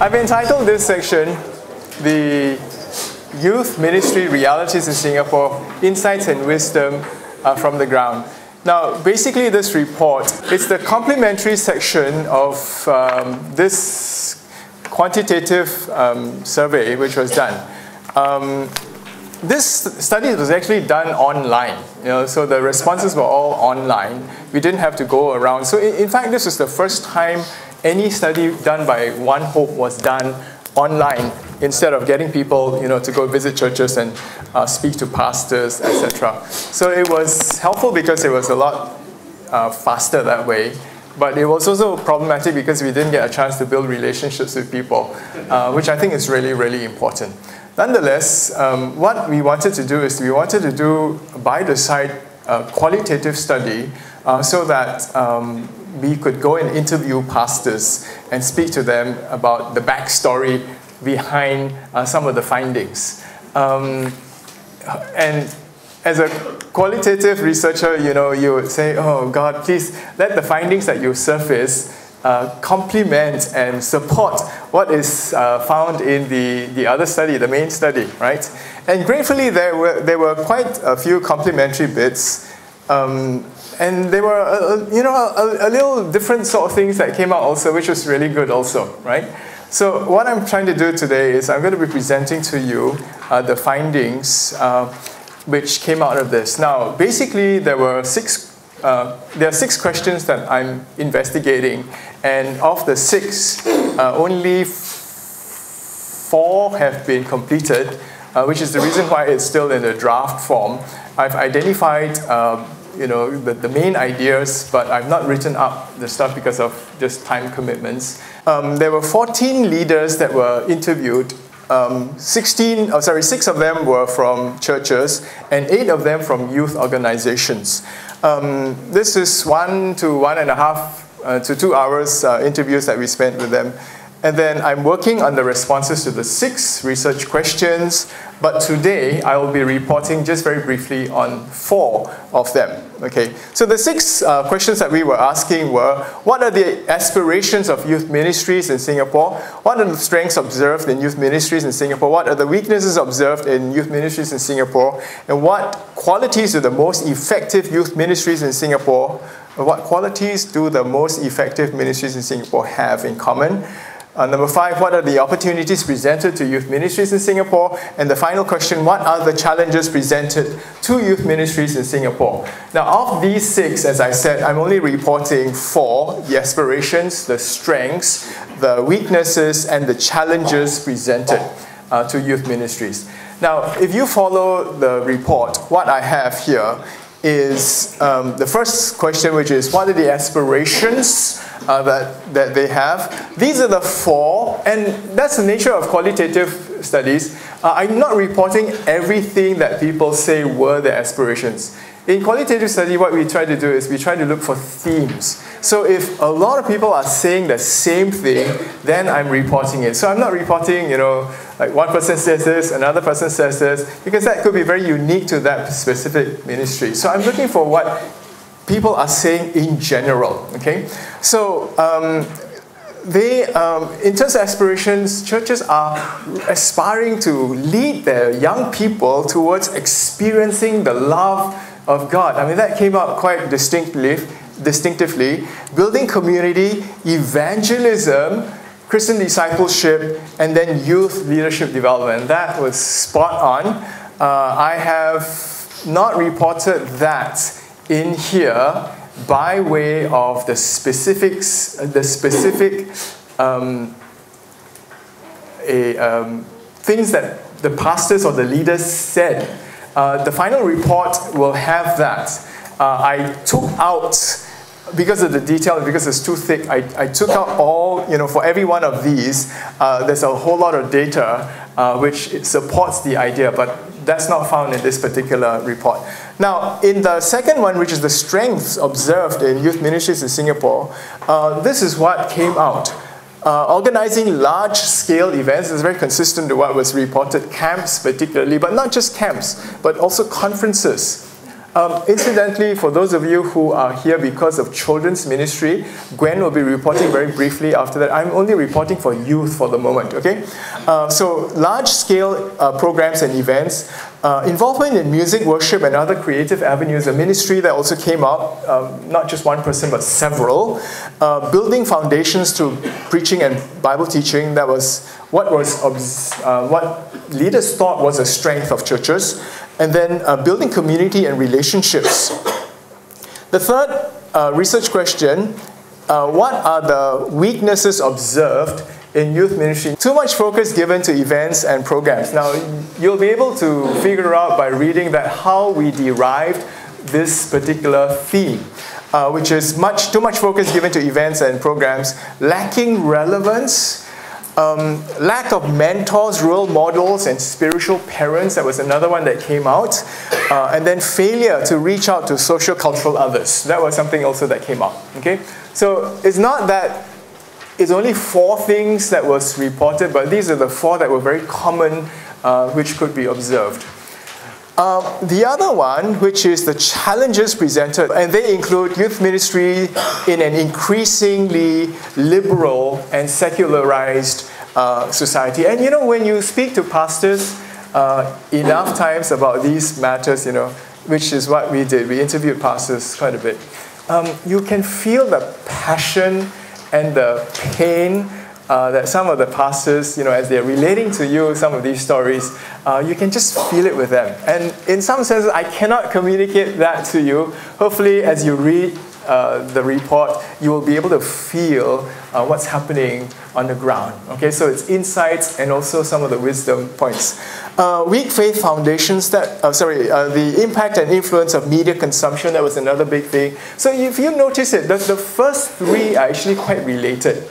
I've entitled this section the Youth Ministry Realities in Singapore Insights and Wisdom uh, from the Ground. Now, basically, this report it's the complementary section of um, this quantitative um, survey which was done. Um, this study was actually done online, you know, so the responses were all online. We didn't have to go around. So, in, in fact, this was the first time any study done by One Hope was done online instead of getting people you know, to go visit churches and uh, speak to pastors, etc. So it was helpful because it was a lot uh, faster that way. But it was also problematic because we didn't get a chance to build relationships with people, uh, which I think is really, really important. Nonetheless, um, what we wanted to do is we wanted to do by the side a qualitative study uh, so that um, we could go and interview pastors and speak to them about the backstory behind uh, some of the findings. Um, and as a qualitative researcher, you know, you would say, oh God, please let the findings that you surface uh, complement and support what is uh, found in the, the other study, the main study, right? And gratefully, there were, there were quite a few complementary bits. Um, and there were, a, you know, a, a, little different sort of things that came out also, which was really good also, right? So what I'm trying to do today is I'm going to be presenting to you uh, the findings uh, which came out of this. Now, basically, there were six. Uh, there are six questions that I'm investigating, and of the six, uh, only four have been completed, uh, which is the reason why it's still in the draft form. I've identified um, you know, the, the main ideas, but I've not written up the stuff because of just time commitments. Um, there were 14 leaders that were interviewed. Um, 16, oh, sorry, six of them were from churches, and eight of them from youth organizations. Um, this is one to one and a half uh, to two hours uh, interviews that we spent with them. And then I'm working on the responses to the six research questions, but today I will be reporting just very briefly on four of them. Okay, so the six uh, questions that we were asking were, what are the aspirations of youth ministries in Singapore? What are the strengths observed in youth ministries in Singapore? What are the weaknesses observed in youth ministries in Singapore? And what qualities do the most effective youth ministries in Singapore, what qualities do the most effective ministries in Singapore have in common? Uh, number five, what are the opportunities presented to youth ministries in Singapore? And the final question, what are the challenges presented to youth ministries in Singapore? Now, of these six, as I said, I'm only reporting four the aspirations, the strengths, the weaknesses, and the challenges presented uh, to youth ministries. Now, if you follow the report, what I have here is um, the first question, which is what are the aspirations uh, that, that they have? These are the four, and that's the nature of qualitative studies. Uh, I'm not reporting everything that people say were their aspirations. In qualitative study, what we try to do is we try to look for themes. So if a lot of people are saying the same thing, then I'm reporting it. So I'm not reporting, you know, like one person says this, another person says this, because that could be very unique to that specific ministry. So I'm looking for what people are saying in general, okay? So um, they, um, in terms of aspirations, churches are aspiring to lead their young people towards experiencing the love of God. I mean, that came out quite distinctly, distinctively. Building community, evangelism, Christian discipleship, and then youth leadership development. That was spot on. Uh, I have not reported that in here by way of the specifics, the specific um, a, um, things that the pastors or the leaders said uh, the final report will have that. Uh, I took out, because of the detail, because it's too thick, I, I took out all, you know, for every one of these, uh, there's a whole lot of data uh, which supports the idea, but that's not found in this particular report. Now, in the second one, which is the strengths observed in youth ministries in Singapore, uh, this is what came out. Uh, organizing large scale events is very consistent to what was reported, camps particularly, but not just camps, but also conferences. Um, incidentally, for those of you who are here because of children's ministry, Gwen will be reporting very briefly after that. I'm only reporting for youth for the moment, okay? Uh, so, large scale uh, programs and events, uh, involvement in music, worship, and other creative avenues, a ministry that also came up, um, not just one person, but several, uh, building foundations to preaching and Bible teaching, that was what was uh, what leaders thought was a strength of churches and then uh, building community and relationships. The third uh, research question uh, what are the weaknesses observed in youth ministry? Too much focus given to events and programs. Now, you'll be able to figure out by reading that how we derived this particular theme. Uh, which is much too much focus given to events and programs, lacking relevance um, lack of mentors, role models, and spiritual parents, that was another one that came out. Uh, and then failure to reach out to social cultural others. That was something also that came out. Okay? So it's not that it's only four things that was reported, but these are the four that were very common, uh, which could be observed. Uh, the other one, which is the challenges presented, and they include youth ministry in an increasingly liberal and secularized uh, society. And you know, when you speak to pastors uh, enough times about these matters, you know, which is what we did, we interviewed pastors quite a bit, um, you can feel the passion and the pain uh, that some of the pastors, you know, as they're relating to you some of these stories, uh, you can just feel it with them. And in some senses, I cannot communicate that to you. Hopefully, as you read uh, the report, you will be able to feel uh, what's happening on the ground. Okay, so it's insights and also some of the wisdom points. Uh, weak faith foundations that, uh, sorry, uh, the impact and influence of media consumption, that was another big thing. So if you notice it, the, the first three are actually quite related.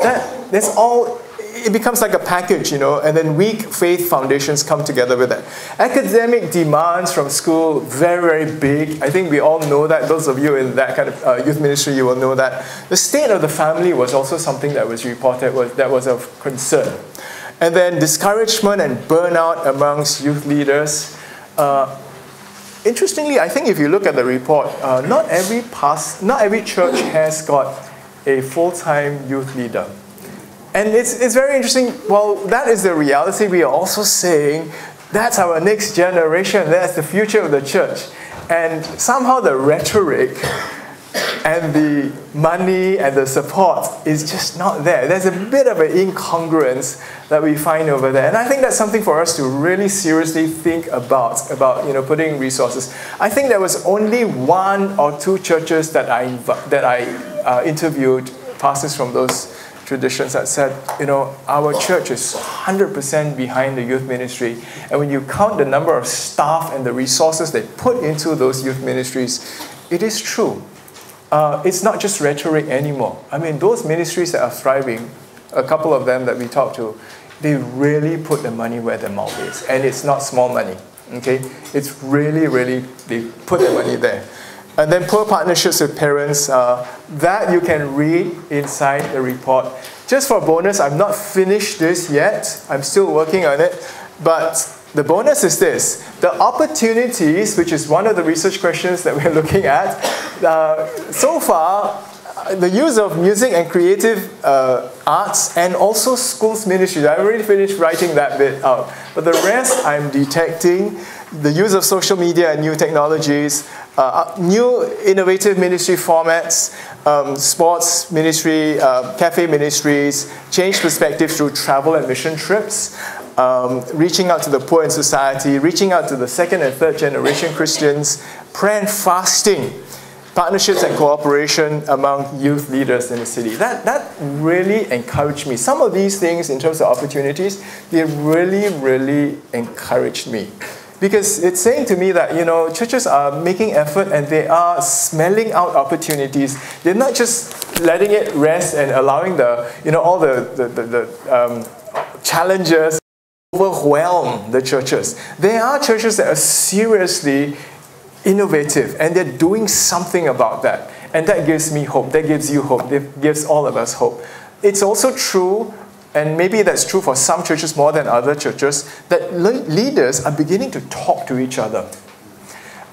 That, that's all, it becomes like a package, you know, and then weak faith foundations come together with it. Academic demands from school, very, very big. I think we all know that. Those of you in that kind of uh, youth ministry, you will know that. The state of the family was also something that was reported was, that was of concern. And then discouragement and burnout amongst youth leaders. Uh, interestingly, I think if you look at the report, uh, not every past, not every church has got a full-time youth leader. And it's, it's very interesting. Well, that is the reality. We are also saying that's our next generation. That's the future of the church. And somehow the rhetoric and the money and the support is just not there. There's a bit of an incongruence that we find over there. And I think that's something for us to really seriously think about, about you know, putting resources. I think there was only one or two churches that I, that I uh, interviewed, pastors from those traditions that said, you know, our church is 100% behind the youth ministry. And when you count the number of staff and the resources they put into those youth ministries, it is true. Uh, it's not just rhetoric anymore. I mean, those ministries that are thriving, a couple of them that we talked to, they really put the money where their mouth is. And it's not small money, okay? It's really, really, they put the money there. And then poor partnerships with parents, uh, that you can read inside the report. Just for bonus, I've not finished this yet. I'm still working on it. But the bonus is this. The opportunities, which is one of the research questions that we're looking at, uh, so far, the use of music and creative uh, arts and also schools ministries. I've already finished writing that bit out. But the rest I'm detecting the use of social media and new technologies, uh, uh, new innovative ministry formats, um, sports ministry, uh, cafe ministries, change perspectives through travel and mission trips, um, reaching out to the poor in society, reaching out to the second and third generation Christians, prayer and fasting, partnerships and cooperation among youth leaders in the city. That, that really encouraged me. Some of these things, in terms of opportunities, they really, really encouraged me because it's saying to me that you know churches are making effort and they are smelling out opportunities. They're not just letting it rest and allowing the you know all the the, the, the um, challenges overwhelm the churches. There are churches that are seriously innovative and they're doing something about that. And that gives me hope. That gives you hope. That gives all of us hope. It's also true and maybe that's true for some churches more than other churches, that le- leaders are beginning to talk to each other.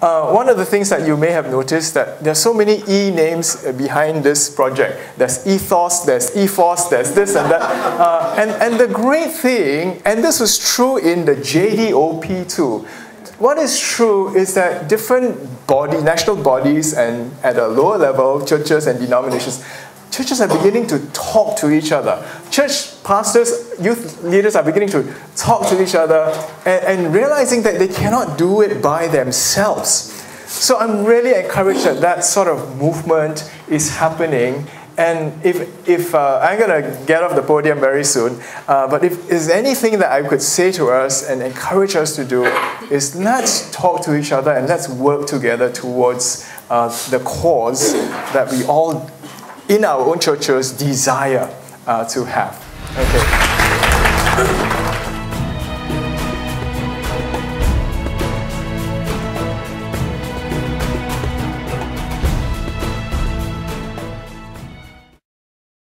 uh, one of the things that you may have noticed that there's so many E names behind this project. There's ethos, there's ethos, there's this and that. Uh, and, and the great thing, and this was true in the JDOP too, what is true is that different body, national bodies and at a lower level, churches and denominations, churches are beginning to talk to each other. Church pastors, youth leaders are beginning to talk to each other and, and realizing that they cannot do it by themselves. So I'm really encouraged that that sort of movement is happening. And if, if uh, I'm going to get off the podium very soon, uh, but if there's anything that I could say to us and encourage us to do, is let's talk to each other and let's work together towards uh, the cause that we all in our own churches desire uh, to have. Okay.